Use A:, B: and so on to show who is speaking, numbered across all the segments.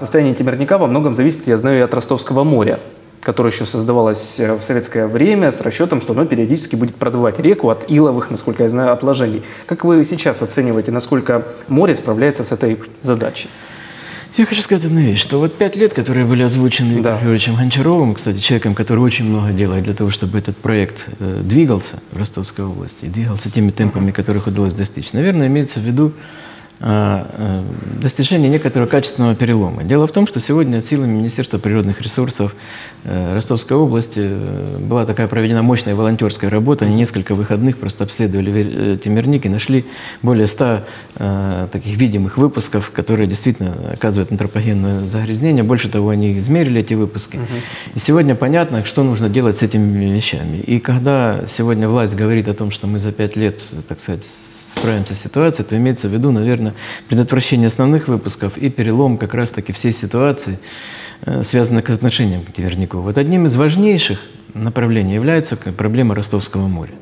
A: Состояние Темерника во многом зависит, я знаю, и от Ростовского моря которое еще создавалось э, в советское время с расчетом, что оно периодически будет продувать реку от иловых, насколько я знаю, отложений. Как вы сейчас оцениваете, насколько море справляется с этой задачей?
B: Я хочу сказать одну вещь, что вот пять лет, которые были озвучены Виктором да. Гончаровым, кстати, человеком, который очень много делает для того, чтобы этот проект э, двигался в Ростовской области, двигался теми темпами, которых удалось достичь. Наверное, имеется в виду достижение некоторого качественного перелома. Дело в том, что сегодня силами Министерства природных ресурсов э, Ростовской области э, была такая проведена мощная волонтерская работа. Они несколько выходных просто обследовали Темирник и нашли более ста таких видимых выпусков, которые действительно оказывают антропогенное загрязнение. Больше того, они измерили эти выпуски. Угу. И сегодня понятно, что нужно делать с этими вещами. И когда сегодня власть говорит о том, что мы за пять лет, так сказать, справимся с ситуацией, то имеется в виду, наверное, предотвращение основных выпусков и перелом как раз-таки всей ситуации, э, связанной с отношением к Твернику. Вот одним из важнейших направлений является проблема Ростовского моря.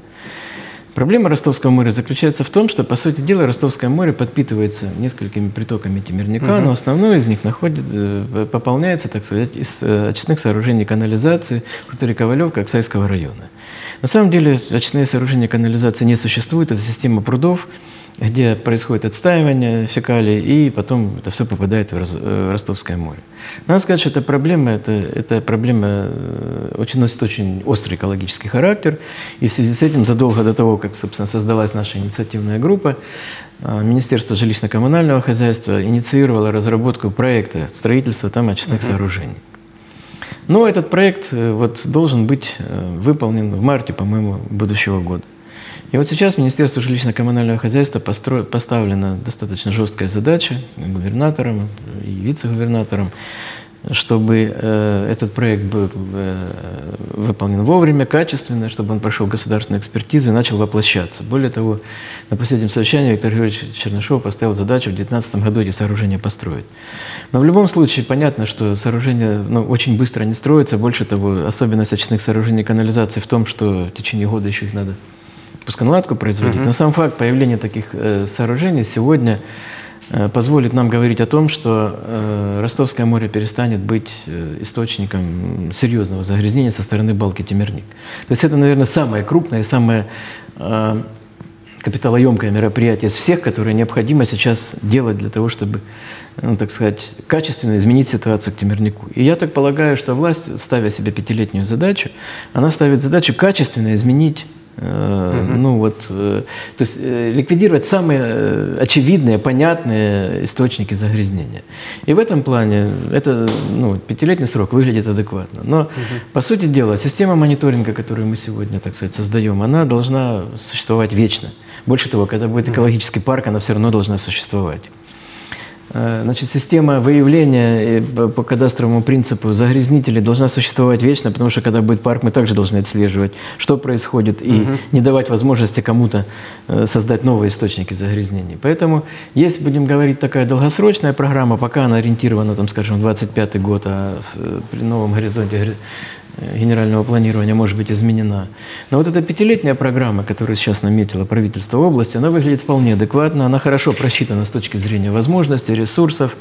B: Проблема Ростовского моря заключается в том, что, по сути дела, Ростовское море подпитывается несколькими притоками Темирника, угу. но основной из них находит, э, пополняется, так сказать, из э, очистных сооружений канализации хуторе Ковалевка Оксайского района. На самом деле очистные сооружения канализации не существует. Это система прудов, где происходит отстаивание фекалий, и потом это все попадает в э, Ростовское море. Надо сказать, что эта проблема, это, эта проблема э, очень, носит очень острый экологический характер. И в связи с этим, задолго до того, как, собственно, создалась наша инициативная группа, э, Министерство жилищно-коммунального хозяйства инициировало разработку проекта строительства там очистных uh-huh. сооружений. Но этот проект вот, должен быть выполнен в марте, по-моему, будущего года. И вот сейчас Министерству жилищно-коммунального хозяйства постро... поставлена достаточно жесткая задача губернатором и вице-губернатором чтобы э, этот проект был э, выполнен вовремя, качественно, чтобы он прошел государственную экспертизу и начал воплощаться. Более того, на последнем совещании Виктор Григорьевич Чернышов поставил задачу в 2019 году эти сооружения построить. Но в любом случае понятно, что сооружения ну, очень быстро не строятся. Больше того, особенность очистных сооружений канализации в том, что в течение года еще их надо пусконаладку производить. Uh-huh. Но сам факт появления таких э, сооружений сегодня Э, позволит нам говорить о том, что э, Ростовское море перестанет быть э, источником серьезного загрязнения со стороны балки Темирник. То есть это, наверное, самое крупное, самое капиталоемкое мероприятие из всех, которое необходимо сейчас делать для того, чтобы, ну, так сказать, качественно изменить ситуацию к Темирнику. И я так полагаю, что власть, ставя себе пятилетнюю задачу, она ставит задачу качественно изменить Угу. Ну вот, э, то есть э, ликвидировать самые очевидные, понятные источники загрязнения. И в этом плане это, ну, пятилетний срок выглядит адекватно. Но, угу. по сути дела, система мониторинга, которую мы сегодня, так сказать, создаем, она должна существовать вечно. Больше того, когда будет экологический парк, она все равно должна существовать. Э, значит, система выявления э, по кадастровому принципу загрязнителей должна существовать вечно, потому что когда будет парк, мы также должны отслеживать, что происходит, и угу. не давать возможности кому-то э, создать новые источники загрязнений. Поэтому есть, будем говорить, такая долгосрочная программа, пока она ориентирована, там, скажем, 25 год, а при новом горизонте генерального планирования может быть изменена. Но вот эта пятилетняя программа, которую сейчас наметило правительство области, она выглядит вполне адекватно, она хорошо просчитана с точки зрения возможностей, ресурсов.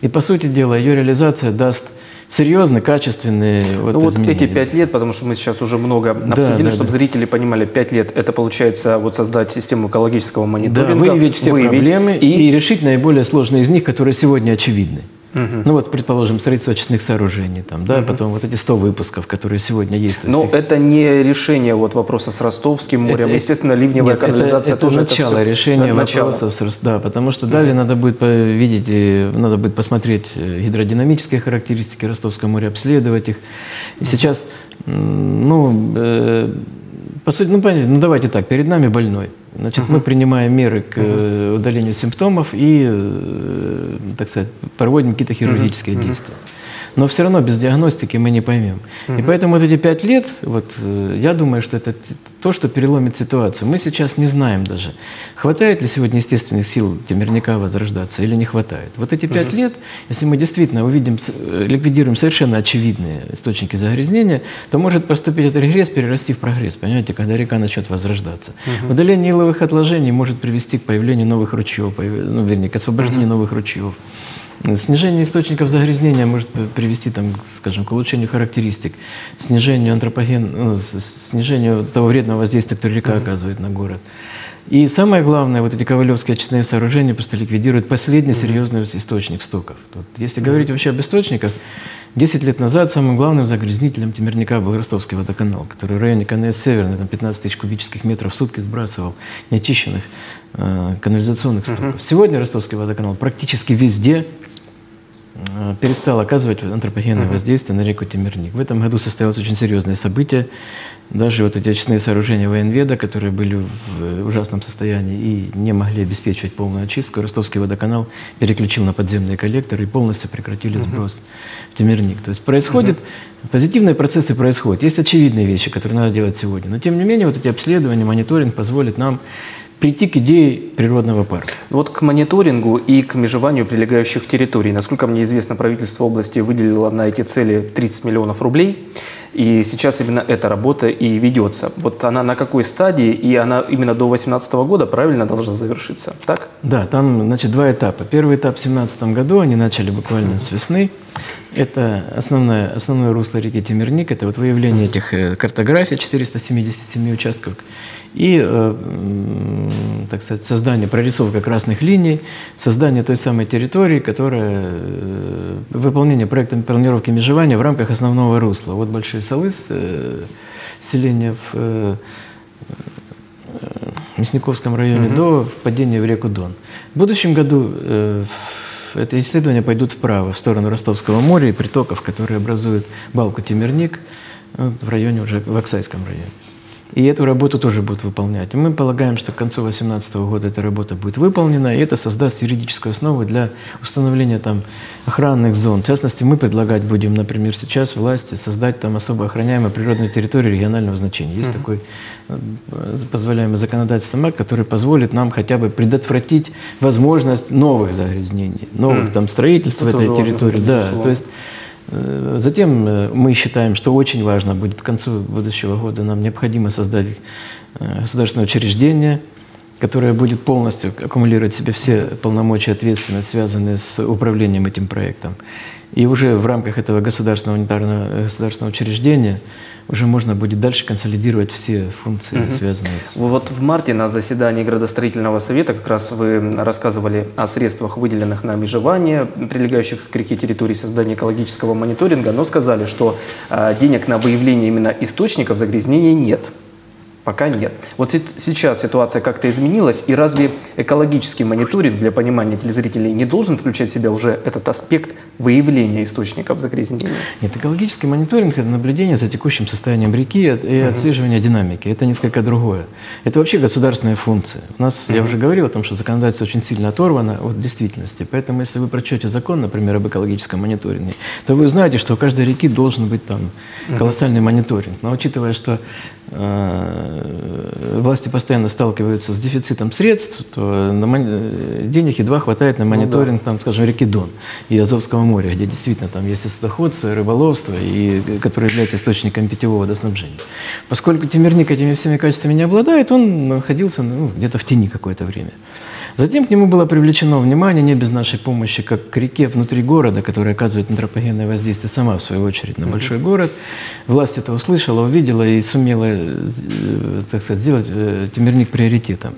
B: И, по сути дела, ее реализация даст серьезные, качественные
A: вот, ну, вот эти пять лет, потому что мы сейчас уже много обсудили, да, чтобы да. зрители понимали, пять лет это получается вот создать систему экологического мониторинга,
B: да, выявить все выявить проблемы и... и решить наиболее сложные из них, которые сегодня очевидны. Угу. Ну вот, предположим, строительство очистных сооружений, там, да, угу. потом вот эти 100 выпусков, которые сегодня есть.
A: Но их... это не решение вот вопроса с Ростовским морем. Это, Естественно, ливневая нет, канализация
B: это,
A: тоже
B: это начало это все... решения начало. вопросов, с, да, потому что далее угу. надо будет видеть, надо будет посмотреть э, гидродинамические характеристики Ростовского моря, обследовать их. И угу. сейчас, ну, э, по сути, ну, понятно, ну давайте так, перед нами больной. Значит, мы принимаем меры к uh-huh. удалению симптомов и, э, так сказать, проводим какие-то хирургические действия но все равно без диагностики мы не поймем. Угу. И поэтому вот эти пять лет, вот, э, я думаю, что это то, что переломит ситуацию. Мы сейчас не знаем даже, хватает ли сегодня естественных сил Темирника возрождаться или не хватает. Вот эти пять угу. лет, если мы действительно увидим, э, ликвидируем совершенно очевидные источники загрязнения, то может поступить этот регресс, перерасти в прогресс, понимаете, когда река начнет возрождаться. Угу. Удаление иловых отложений может привести к появлению новых ручьев, ну, вернее, к освобождению угу. новых ручьев. Снижение источников загрязнения может привести, там, скажем, к улучшению характеристик, снижению антропоген, ну, снижению того вредного воздействия, которое река оказывает на город. И самое главное, вот эти ковалевские очистные сооружения просто ликвидируют последний серьезный источник стоков. Вот, если говорить вообще об источниках, 10 лет назад самым главным загрязнителем Темирника был Ростовский водоканал, который в районе КНС Северный, там 15 тысяч кубических метров в сутки сбрасывал неочищенных э, канализационных стоков. Uh-huh. Сегодня Ростовский водоканал практически везде перестал оказывать антропогенное uh-huh. воздействие на реку Темирник. В этом году состоялось очень серьезное событие. Даже вот эти очистные сооружения военведа, которые были в ужасном состоянии и не могли обеспечивать полную очистку, Ростовский водоканал переключил на подземные коллекторы и полностью прекратили сброс uh-huh. в Темирник. То есть происходит, uh-huh. позитивные процессы происходят. Есть очевидные вещи, которые надо делать сегодня. Но тем не менее вот эти обследования, мониторинг позволит нам прийти к идее природного парка.
A: Вот к мониторингу и к межеванию прилегающих территорий. Насколько мне известно, правительство области выделило на эти цели 30 миллионов рублей. И сейчас именно эта работа и ведется. Вот она на какой стадии, и она именно до 2018 года правильно должна завершиться, так?
B: Да, там, значит, два этапа. Первый этап в 2017 году, они начали буквально с весны. Это основное, основное русло реки Темирник, это вот выявление этих э, картографий 477 участков и, э, так сказать, создание, прорисовка красных линий, создание той самой территории, которая, э, выполнение проекта планировки межевания в рамках основного русла. Вот Большие Салы, э, селение в Мясниковском районе угу. до впадения в реку Дон. В будущем году это исследования пойдут вправо, в сторону Ростовского моря и притоков, которые образуют балку Темирник э, в районе уже, в Оксайском районе. И эту работу тоже будут выполнять. И мы полагаем, что к концу 2018 года эта работа будет выполнена, и это создаст юридическую основу для установления там охранных зон. В частности, мы предлагать будем, например, сейчас власти создать там особо охраняемую природную территорию регионального значения. Есть uh-huh. такой э, позволяемый законодательством акт, который позволит нам хотя бы предотвратить возможность новых загрязнений, новых uh-huh. там строительств это в этой территории. Да, то есть затем э, мы считаем, что очень важно будет к концу будущего года нам необходимо создать э, государственное учреждение, которое будет полностью аккумулировать в себе все полномочия и ответственность, связанные с управлением этим проектом. И уже в рамках этого государственного унитарного государственного учреждения уже можно будет дальше консолидировать все функции, угу. связанные с...
A: Вот в марте на заседании градостроительного совета как раз вы рассказывали о средствах, выделенных на межевание прилегающих к реке территории создания экологического мониторинга, но сказали, что э, денег на выявление именно источников загрязнения нет. Пока нет. Вот сейчас ситуация как-то изменилась, и разве экологический мониторинг для понимания телезрителей не должен включать в себя уже этот аспект выявления источников загрязнения?
B: Нет, экологический мониторинг – это наблюдение за текущим состоянием реки и угу. отслеживание динамики. Это несколько другое. Это вообще государственная функция. У нас, угу. я уже говорил о том, что законодательство очень сильно оторвано от действительности. Поэтому, если вы прочтете закон, например, об экологическом мониторинге, то вы узнаете, что у каждой реки должен быть там колоссальный угу. мониторинг. Но учитывая, что власти постоянно сталкиваются с дефицитом средств, то денег едва хватает на мониторинг, ну, да. там, скажем, реки Дон и Азовского моря, где действительно там есть и судоходство, и рыболовство, и, которое является источником питьевого водоснабжения. Поскольку Темирник этими всеми качествами не обладает, он находился ну, где-то в тени какое-то время. Затем к нему было привлечено внимание, не без нашей помощи, как к реке внутри города, которая оказывает антропогенное воздействие сама, в свою очередь, на большой город. Власть это услышала, увидела и сумела, э, так сказать, сделать э, Темирник приоритетом.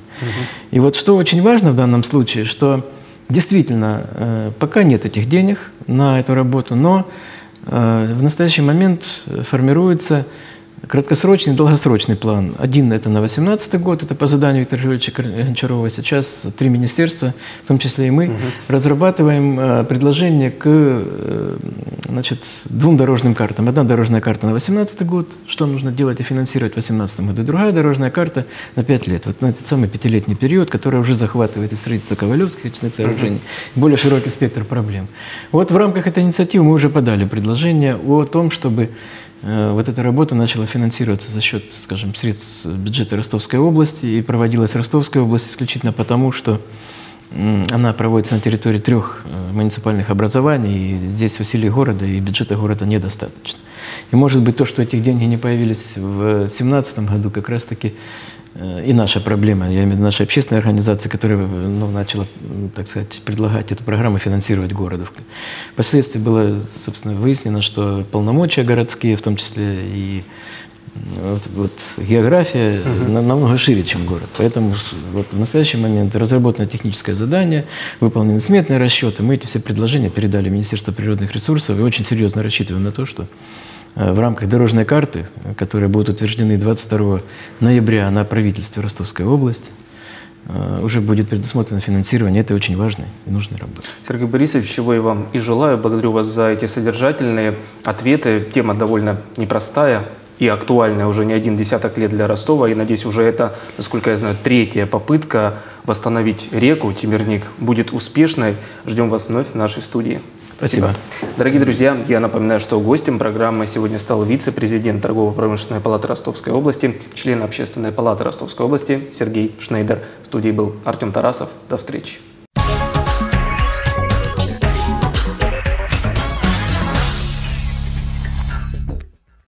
B: И вот что очень важно в данном случае, что действительно э, пока нет этих денег на эту работу, но в настоящий момент формируется Краткосрочный и долгосрочный план. Один – это на 2018 год, это по заданию Виктора Григорьевича Гончарова. Сейчас три министерства, в том числе и мы, угу. разрабатываем э, предложение к э, значит, двум дорожным картам. Одна дорожная карта на 2018 год, что нужно делать и финансировать в 2018 году, другая дорожная карта на 5 лет. Вот на этот самый пятилетний период, который уже захватывает и строительство Ковалевских очистных сооружений, угу. более широкий спектр проблем. Вот в рамках этой инициативы мы уже подали предложение о том, чтобы Э, вот эта работа начала финансироваться за счет, скажем, средств бюджета Ростовской области и проводилась в Ростовской области исключительно потому, что она проводится на территории трех э, муниципальных образований, и здесь усилий города и бюджета города недостаточно. И может быть то, что этих денег не появились в 2017 году, как раз-таки э, и наша проблема, я имею в виду наша общественная организация, которая ну, начала, так сказать, предлагать эту программу финансировать города. Впоследствии было, собственно, выяснено, что полномочия городские, в том числе и вот, вот география угу. намного шире, чем город. Поэтому вот в настоящий момент разработано техническое задание, выполнены сметные расчеты. Мы эти все предложения передали Министерству природных ресурсов и очень серьезно рассчитываем на то, что Э, в рамках дорожной карты, которые будут утверждены 22 ноября на правительстве Ростовской области, э, уже будет предусмотрено финансирование. Это очень важная и нужная работа.
A: Сергей Борисович, чего я вам и желаю. Благодарю вас за эти содержательные ответы. Тема довольно непростая и актуальная уже не один десяток лет для Ростова. И, надеюсь, уже это, насколько я знаю, третья попытка восстановить реку Тимирник будет успешной. Ждем вас вновь в нашей студии.
B: Спасибо.
A: Дорогие друзья, я напоминаю, что гостем программы сегодня стал вице-президент Торгово-промышленной палаты Ростовской области, член Общественной палаты Ростовской области Сергей Шнейдер. В студии был Артем Тарасов. До встречи.